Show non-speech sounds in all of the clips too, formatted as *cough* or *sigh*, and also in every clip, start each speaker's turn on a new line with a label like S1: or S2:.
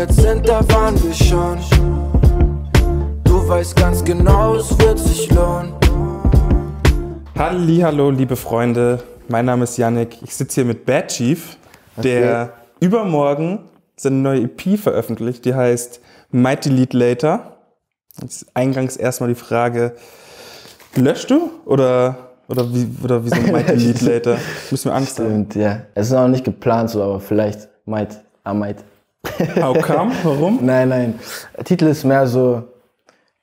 S1: jetzt sind, da waren wir schon. Du weißt ganz genau, es wird sich lohnen.
S2: Hallo, liebe Freunde. Mein Name ist Yannick. Ich sitze hier mit Bad Chief, der übermorgen seine neue EP veröffentlicht. Die heißt Might Delete Later. Jetzt eingangs erstmal die Frage: Löschst du oder oder wie oder wieso *laughs* Might Delete Later? Müssen wir Angst haben.
S3: Stimmt, ja. Es ist noch nicht geplant so, aber vielleicht might, I might.
S2: How come? Warum? *laughs*
S3: Nein, nein. Der Titel ist mehr so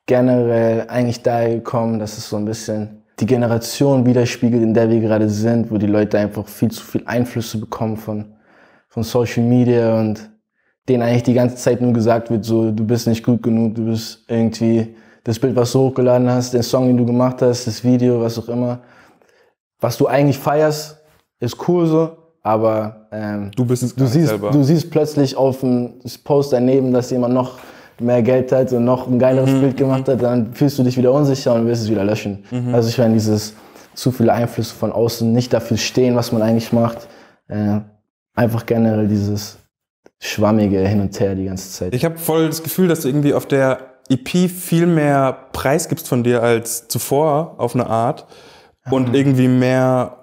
S3: generell eigentlich daher gekommen, dass es so ein bisschen die Generation widerspiegelt, in der wir gerade sind, wo die Leute einfach viel zu viel Einflüsse bekommen von, von Social Media und denen eigentlich die ganze Zeit nur gesagt wird, so, du bist nicht gut genug, du bist irgendwie das Bild, was du hochgeladen hast, den Song, den du gemacht hast, das Video, was auch immer, was du eigentlich feierst, ist cool so, aber ähm,
S2: Du bist
S3: du siehst,
S2: selber.
S3: du siehst plötzlich auf dem Post daneben, dass jemand noch mehr Geld hat und noch ein geileres
S2: Mhm,
S3: Bild gemacht hat, dann fühlst du dich wieder unsicher und willst es wieder löschen.
S2: Mhm.
S3: Also ich meine, dieses zu viele Einflüsse von außen, nicht dafür stehen, was man eigentlich macht, äh, einfach generell dieses schwammige Hin und Her die ganze Zeit.
S2: Ich habe voll das Gefühl, dass du irgendwie auf der EP viel mehr Preis gibst von dir als zuvor auf eine Art und irgendwie mehr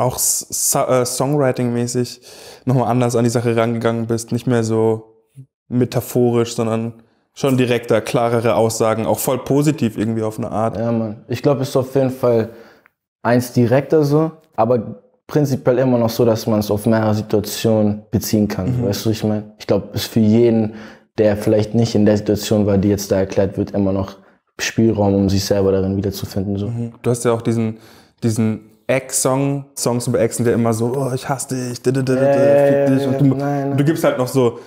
S2: auch so äh, Songwriting-mäßig nochmal anders an die Sache rangegangen bist, nicht mehr so metaphorisch, sondern schon direkter, klarere Aussagen, auch voll positiv irgendwie auf eine Art.
S3: Ja, Mann. Ich glaube, es ist auf jeden Fall eins direkter so, aber prinzipiell immer noch so, dass man es auf mehrere Situationen beziehen kann. Weißt du, ich meine? Ich glaube, es ist für jeden, der vielleicht nicht in der Situation war, die jetzt da erklärt wird, immer noch Spielraum, um sich selber darin wiederzufinden. So.
S2: Du hast ja auch diesen, diesen Ex-Song, Songs über Exen, der immer so, oh, ich hasse dich, d -d -d -d
S3: Ja,
S2: fick
S3: ja,
S2: dich.
S3: ja,
S2: Und du,
S3: nein, nein.
S2: du gibst halt noch so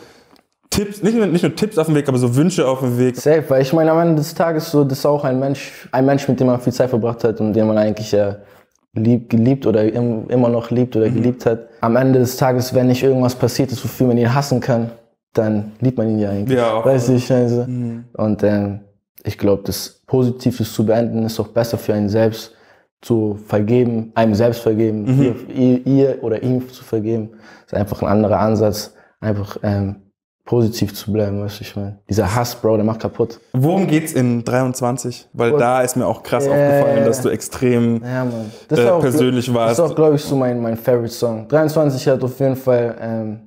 S2: Tipps, nicht nur, nicht nur Tipps auf dem Weg, aber so Wünsche auf dem Weg.
S3: Safe, weil ich meine, am Ende des Tages so, das ist auch ein Mensch, ein Mensch, mit dem man viel Zeit verbracht hat und den man eigentlich ja lieb, geliebt oder im, immer noch liebt oder geliebt hat. Am Ende des Tages, wenn nicht irgendwas passiert ist, wofür man ihn hassen kann, dann liebt man ihn ja eigentlich.
S2: Ja, auch.
S3: Weißt du, ich meine so. Und ähm, ich glaube, das Positives zu beenden ist auch besser für einen selbst zu vergeben, einem selbst vergeben, ihr, ihr, ihr oder ihm zu vergeben. ist einfach ein anderer Ansatz, einfach ähm, positiv zu bleiben, weißt du, ich meine. Dieser Hass, Bro, der macht kaputt.
S2: Worum geht's in 23? Weil
S3: Und-
S2: da ist mir auch krass
S3: Ja,
S2: aufgefallen, dass du extrem
S3: Ja, Mann.
S2: äh, persönlich warst.
S3: Das ist auch, glaube ich, so mein, mein Favorite Song. 23 hat auf jeden Fall, ähm,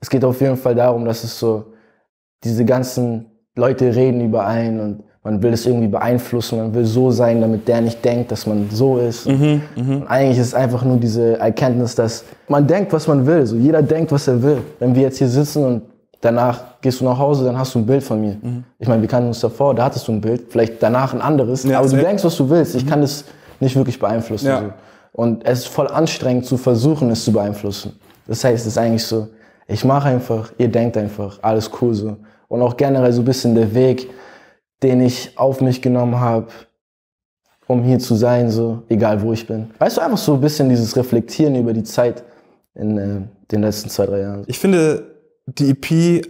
S3: es geht auf jeden Fall darum, dass es so, diese ganzen Leute reden über einen und man will es irgendwie beeinflussen, man will so sein, damit der nicht denkt, dass man so ist.
S2: Mhm,
S3: Und eigentlich ist es einfach nur diese Erkenntnis, dass man denkt, was man will. So, jeder denkt, was er will. Wenn wir jetzt hier sitzen und danach gehst du nach Hause, dann hast du ein Bild von mir. Ich meine, wir kannten uns davor, da hattest du ein Bild, vielleicht danach ein anderes.
S2: Mhm. Ja,
S3: aber du denkst, was du willst. Ich kann das nicht wirklich beeinflussen.
S2: Ja.
S3: So. Und es ist voll anstrengend zu versuchen, es zu beeinflussen. Das heißt, es ist eigentlich so, ich mache einfach, ihr denkt einfach, alles cool so. Und auch generell so ein bisschen der Weg, den ich auf mich genommen habe, um hier zu sein, so, egal wo ich bin. Weißt du, einfach so ein bisschen dieses Reflektieren über die Zeit in äh, den letzten zwei, drei Jahren.
S2: Ich finde, die EP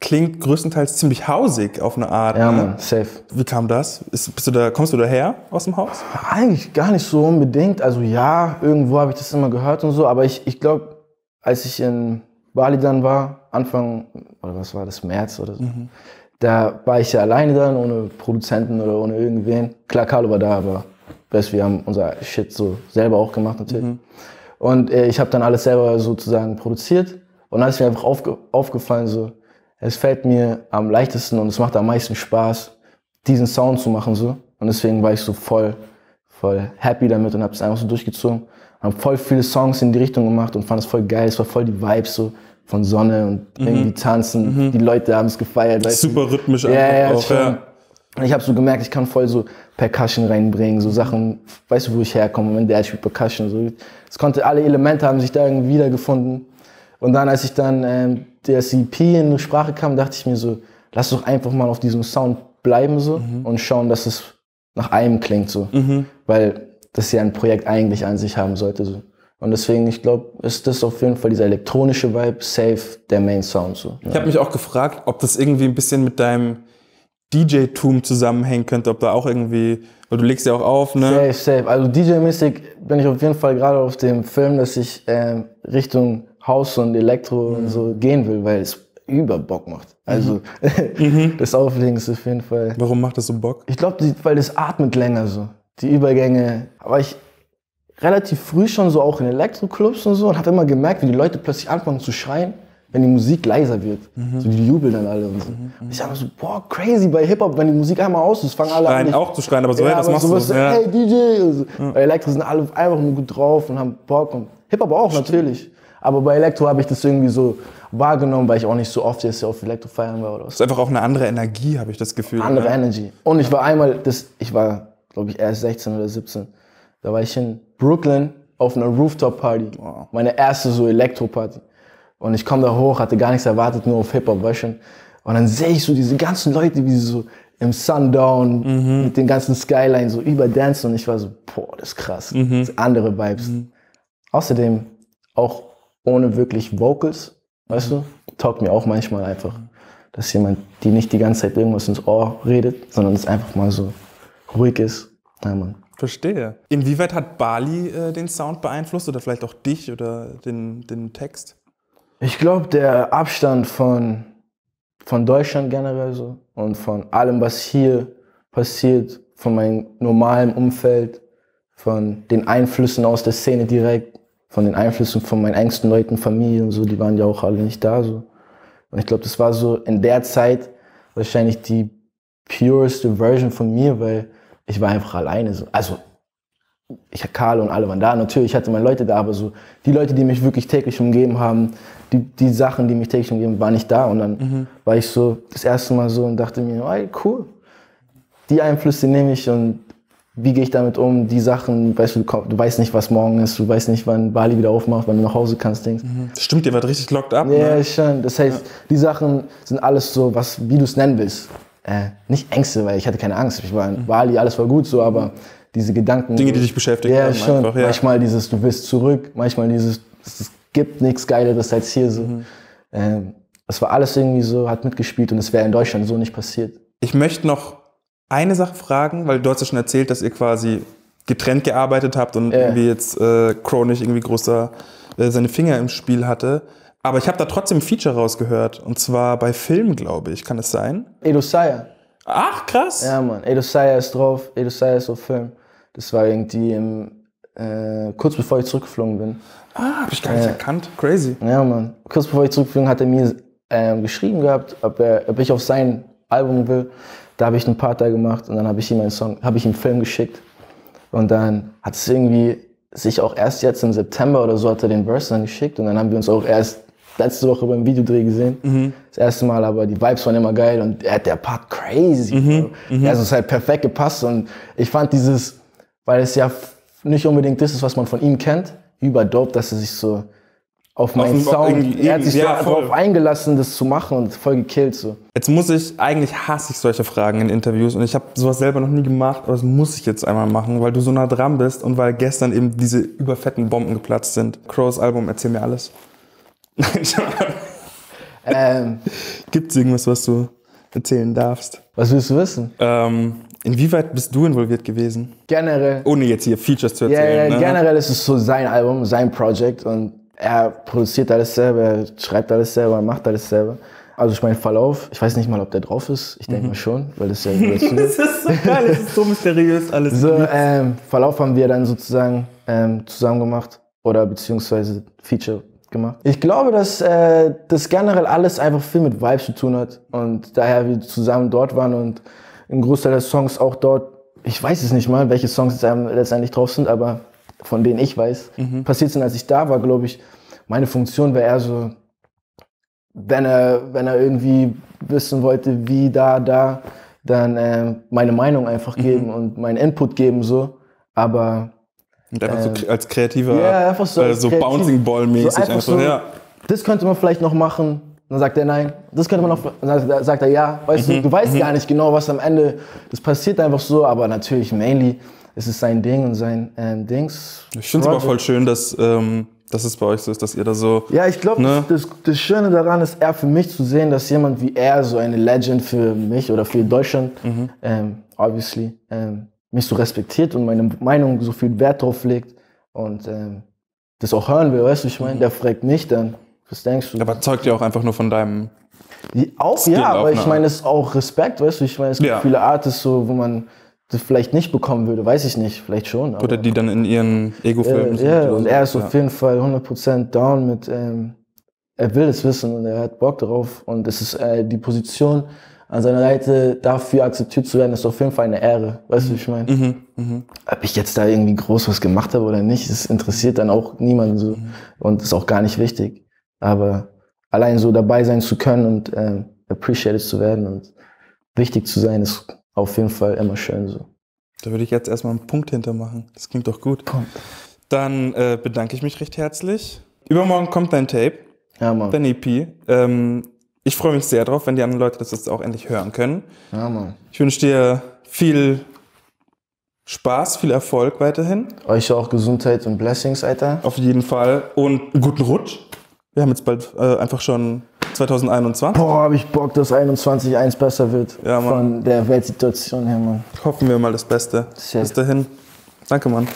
S2: klingt größtenteils ziemlich hausig auf eine Art.
S3: Ja,
S2: ne?
S3: Mann, safe.
S2: Wie kam das? Ist, bist du da, kommst du daher aus dem Haus?
S3: Eigentlich gar nicht so unbedingt. Also ja, irgendwo habe ich das immer gehört und so, aber ich, ich glaube, als ich in Bali dann war, Anfang, oder was war das, März oder so, da war ich ja alleine dann, ohne Produzenten oder ohne irgendwen. Klar, Carlo war da, aber weißt, wir haben unser Shit so selber auch gemacht natürlich. Und äh, ich habe dann alles selber sozusagen produziert und dann ist mir einfach aufge aufgefallen, so, es fällt mir am leichtesten und es macht am meisten Spaß, diesen Sound zu machen so. Und deswegen war ich so voll, voll happy damit und habe es einfach so durchgezogen. Habe voll viele Songs in die Richtung gemacht und fand es voll geil. Es war voll die Vibes so von Sonne und irgendwie tanzen. Die Leute haben es gefeiert.
S2: Super rhythmisch
S3: Ja,
S2: einfach
S3: ja,
S2: auch. Ja.
S3: Ich habe so gemerkt, ich kann voll so Percussion reinbringen, so Sachen, weißt du, wo ich herkomme, wenn der spielt Percussion. So. Es konnte, alle Elemente haben sich da irgendwie wiedergefunden. Und dann, als ich dann ähm, der CP in die Sprache kam, dachte ich mir so, lass doch einfach mal auf diesem Sound bleiben so und schauen, dass es nach einem klingt so. Weil das ja ein Projekt eigentlich an sich haben sollte. So. Und deswegen, ich glaube, ist das auf jeden Fall dieser elektronische Vibe, safe, der Main Sound. So.
S2: Ich habe mich auch gefragt, ob das irgendwie ein bisschen mit deinem DJ-Tum zusammenhängen könnte, ob da auch irgendwie, weil du legst ja auch auf, ne?
S3: Safe, safe. Also DJ-mäßig bin ich auf jeden Fall gerade auf dem Film, dass ich ähm, Richtung House und Elektro und so gehen will, weil es über Bock macht. Also *laughs* das Auflegen ist auf jeden Fall.
S2: Warum macht das so Bock?
S3: Ich glaube, weil das atmet länger so. Die Übergänge. Aber ich relativ früh schon so auch in Elektroclubs und so und habe immer gemerkt, wie die Leute plötzlich anfangen zu schreien, wenn die Musik leiser wird. So die jubeln dann alle und so. Und ich dachte so, boah, crazy bei Hip-Hop, wenn die Musik einmal aus ist, fangen alle
S2: Schreien
S3: an.
S2: auch zu schreien, aber so, hey, was machst
S3: sowas,
S2: du? Ja.
S3: Hey DJ! Und so. Bei Elektro sind alle einfach nur gut drauf und haben Bock und Hip-Hop auch natürlich. Aber bei Elektro habe ich das irgendwie so wahrgenommen, weil ich auch nicht so oft jetzt auf Elektro feiern war oder was.
S2: Das ist einfach auch eine andere Energie, habe ich das Gefühl.
S3: Andere
S2: ne?
S3: Energy. Und ich war einmal, das, ich war, glaube ich, erst 16 oder 17. Da war ich in Brooklyn auf einer Rooftop-Party. Meine erste so Elektro-Party. Und ich komme da hoch, hatte gar nichts erwartet, nur auf Hip-Hop, weißt. Und dann sehe ich so diese ganzen Leute, wie sie so im Sundown mit den ganzen Skyline so überdancen. Und ich war so, boah, das ist krass. Das sind andere Vibes. Außerdem auch ohne wirklich Vocals, weißt du, taugt mir auch manchmal einfach, dass jemand, die nicht die ganze Zeit irgendwas ins Ohr redet, sondern es einfach mal so ruhig ist. Ja, Mann.
S2: Verstehe. Inwieweit hat Bali äh, den Sound beeinflusst oder vielleicht auch dich oder den, den Text?
S3: Ich glaube, der Abstand von, von Deutschland generell so und von allem, was hier passiert, von meinem normalen Umfeld, von den Einflüssen aus der Szene direkt, von den Einflüssen von meinen engsten Leuten, Familie und so, die waren ja auch alle nicht da so. Und ich glaube, das war so in der Zeit wahrscheinlich die pureste Version von mir, weil ich war einfach alleine so. Also ich Karl und alle waren da. Natürlich hatte meine Leute da, aber so die Leute, die mich wirklich täglich umgeben haben, die, die Sachen, die mich täglich umgeben, waren nicht da. Und dann war ich so das erste Mal so und dachte mir, ey, cool. Die Einflüsse nehme ich und wie gehe ich damit um? Die Sachen, weißt du, du, weißt nicht, was morgen ist, du weißt nicht, wann Bali wieder aufmacht, wann du nach Hause kannst, Dings.
S2: Stimmt, ihr wart richtig locked up.
S3: Ja,
S2: Ne?
S3: schon. Das heißt, die Sachen sind alles so, was, wie du es nennen willst. Äh, nicht Ängste, weil ich hatte keine Angst. Ich war in Bali, alles war gut so, aber diese Gedanken.
S2: Dinge, die dich beschäftigt
S3: ja, schon.
S2: einfach, ja.
S3: Manchmal dieses, du willst zurück, manchmal dieses, es gibt nichts Geileres als hier so.
S2: Mhm.
S3: Ähm, das war alles irgendwie so, hat mitgespielt und es wäre in Deutschland so nicht passiert.
S2: Ich möchte noch eine Sache fragen, weil du hast ja schon erzählt, dass ihr quasi getrennt gearbeitet habt und
S3: Ja.
S2: irgendwie jetzt äh, Crow nicht irgendwie großer äh, seine Finger im Spiel hatte. Aber ich habe da trotzdem ein Feature rausgehört. Und zwar bei Film, glaube ich. Kann es sein?
S3: Edo Saya.
S2: Ach, krass.
S3: Ja, Mann. Edo Saya ist drauf. Edo Saya ist auf Film. Das war irgendwie im, äh, kurz bevor ich zurückgeflogen bin.
S2: Ah, habe ich gar nicht erkannt. Crazy.
S3: Ja, Mann. Kurz bevor ich zurückflogen, hat er mir ähm, geschrieben gehabt, ob, er, ob ich auf sein Album will. Da habe ich einen Part da gemacht und dann habe ich ihm einen Song, habe ich ihm einen Film geschickt. Und dann hat es irgendwie sich auch erst jetzt im September oder so hat er den Verse dann geschickt und dann haben wir uns auch erst letzte Woche beim Videodreh gesehen. Das erste Mal, aber die Vibes waren immer geil und er hat der Part crazy. Bro. Also es hat halt perfekt gepasst und ich fand dieses, weil es ja nicht unbedingt das ist, was man von ihm kennt, überdope, dass er sich so auf meinen
S2: den-
S3: Sound, er hat sich
S2: ja,
S3: darauf eingelassen, das zu machen und voll gekillt so.
S2: Jetzt muss ich, eigentlich hasse ich solche Fragen in Interviews und ich habe sowas selber noch nie gemacht, aber das muss ich jetzt einmal machen, weil du so nah dran bist und weil gestern eben diese überfetten Bomben geplatzt sind. Crows Album, erzähl mir alles.
S3: Ähm,
S2: Gibt es irgendwas, was du erzählen darfst?
S3: was willst du wissen?
S2: Ähm, inwieweit bist du involviert gewesen?
S3: Generell.
S2: Ohne jetzt hier Features zu
S3: Ja,
S2: erzählen.
S3: ja,
S2: ne?
S3: generell ist es so sein Album, sein Project und er produziert alles selber, er schreibt alles selber, macht alles selber. Also ich meine Verlauf, ich weiß nicht mal, ob der drauf ist. Ich
S2: Mhm.
S3: denke mal schon, weil das ist ja. *laughs*
S2: Das ist so geil, das ist so mysteriös alles.
S3: So, ähm, Verlauf haben wir dann sozusagen ähm, zusammen gemacht oder beziehungsweise Feature gemacht. Ich glaube, dass äh, das generell alles einfach viel mit Vibes zu tun hat und daher wir zusammen dort waren und ein Großteil der Songs auch dort, ich weiß es nicht mal, welche Songs jetzt letztendlich drauf sind, aber von denen ich weiß, passiert sind, als ich da war, glaube ich, meine Funktion wäre eher so, wenn er, wenn er irgendwie wissen wollte, wie da, da, dann ähm, meine Meinung einfach geben und meinen Input geben so. Aber
S2: Und einfach so kre- als kreativer,
S3: ja, einfach so
S2: äh,
S3: als
S2: so
S3: kreativ.
S2: Bouncing Ball mäßig.
S3: So einfach
S2: einfach,
S3: so,
S2: ja.
S3: das könnte man vielleicht noch machen. Dann sagt er nein. Das könnte man noch. Dann sagt- er ja. Weißt
S2: Mhm,
S3: du, du weißt gar nicht genau, was am Ende. Das passiert einfach so. Aber natürlich mainly ist es sein Ding und sein ähm, Dings.
S2: Ich finde es aber voll schön, dass, ähm, dass es bei euch so ist, dass ihr da so.
S3: Ja, ich glaube,
S2: Ne?
S3: das, das Schöne daran ist eher für mich zu sehen, dass jemand wie er, so eine Legend für mich oder für Deutschland, ähm, obviously, ähm, mich so respektiert und meine Meinung so viel Wert drauf legt und ähm, das auch hören will, weißt du, ich meine, der fragt mich dann, was denkst du?
S2: Aber zeugt ja auch einfach nur von deinem
S3: Die auch,
S2: Skill
S3: ja, aber ich meine, es ist auch Respekt, weißt du? Ich meine, es gibt
S2: Ja.
S3: viele Artists so, wo man das vielleicht nicht bekommen würde, weiß ich nicht, vielleicht schon.
S2: Oder die dann in ihren Ego-Filmen
S3: äh, ja,
S2: oder
S3: und er ist
S2: Ja.
S3: auf jeden Fall 100% down mit, ähm, er will es wissen und er hat Bock darauf und es ist äh, die Position an seiner Seite dafür akzeptiert zu werden, ist auf jeden Fall eine Ehre, weißt du, wie ich meine?
S2: Mhm, mhm.
S3: ob ich jetzt da irgendwie groß was gemacht habe oder nicht, das interessiert dann auch niemanden so und ist auch gar nicht wichtig. Aber allein so dabei sein zu können und ähm, appreciated zu werden und wichtig zu sein, ist auf jeden Fall immer schön so.
S2: Da würde ich jetzt erstmal einen Punkt hintermachen. Das klingt doch gut. Dann äh, bedanke ich mich recht herzlich. Übermorgen kommt dein Tape,
S3: Ja, Mann.
S2: dein EP. Ähm, ich freue mich sehr drauf, wenn die anderen Leute das jetzt auch endlich hören können.
S3: Ja, Mann.
S2: Ich wünsche dir viel Spaß, viel Erfolg weiterhin.
S3: Euch auch Gesundheit und Blessings, Alter.
S2: Auf jeden Fall. Und einen guten Rutsch. Wir haben jetzt bald äh, einfach schon 2021.
S3: Boah, hab ich Bock, dass 21.1 besser wird.
S2: Ja, Mann.
S3: Von der Weltsituation her, Mann.
S2: Hoffen wir mal das Beste.
S3: Safe.
S2: Bis dahin. Danke, Mann.